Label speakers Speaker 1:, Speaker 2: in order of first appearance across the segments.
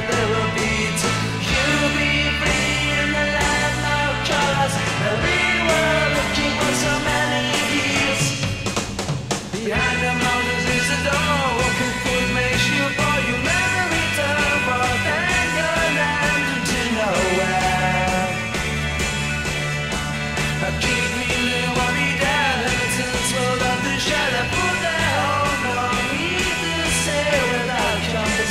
Speaker 1: there will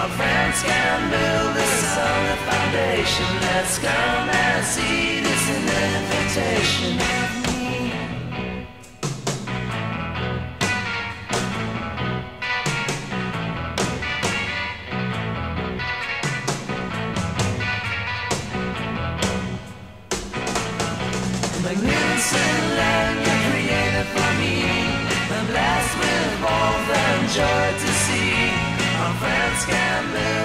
Speaker 1: Our friends can build this on the foundation. Let's come and see this an invitation. Magnificent land you created for me. I'm blessed with all the joy scam me.